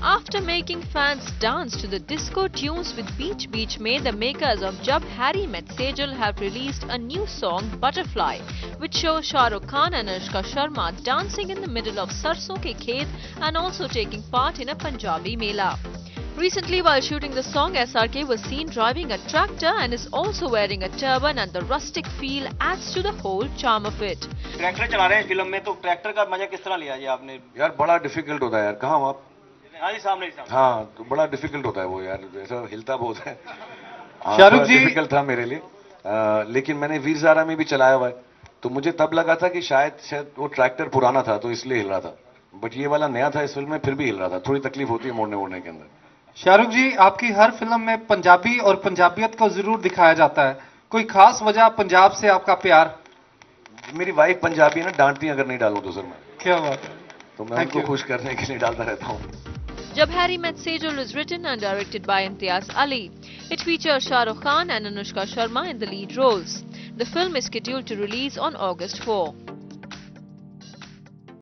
After making fans dance to the disco tunes with Beech Beech Mein, the makers of Jab Harry Met Sejal have released a new song, Butterfly, which shows Shah Rukh Khan and Anushka Sharma dancing in the middle of sarso Ke khed and also taking part in a Punjabi Mela. Recently, while shooting the song, SRK was seen driving a tractor and is also wearing a turban and the rustic feel adds to the whole charm of it. Tractor चला रहे हैं film में तो tractor का मजा किस तरह लिया जी आपने यार बड़ा difficult होता है यार कहाँ आप हाँ सामने सामने। हाँ तो बड़ा डिफ़िकल्ट होता है वो यार ऐसा हिलता बहुत है। शाहरुख जी- डिफ़िकल्ट था मेरे लिए। आ, लेकिन मैंने वीर ज़ारा में भी चलाया हुआ है। तो मुझे तब लगा था कि शायद शायद वो ट्रैक्टर पुराना था तो इसलिए हिल रहा था। बट ये वाला नया था इस फ़िल्म में फिर भी हिल रहा था। थोड़ी तकलीफ़ होती है मोड़ने वोड़ने के अंदर। शाहरुख जी आपकी हर फ़िल्म में पंजाबी और पंजाबियत को ज़रूर दिखाया जाता है। कोई खास वजह पंजाब से आपका प्यार? मेरी वाइफ पंजाबी है ना डांटती अगर नहीं डालूं तो सर मैं। क्या बात है। तो मैं उनको खुश करने के लिए डालता रहता हूँ। Jab Harry Met Sejal is written and directed by Imtiaz Ali. It features Shah Rukh Khan and Anushka Sharma in the lead roles. The film is scheduled to release on August 4.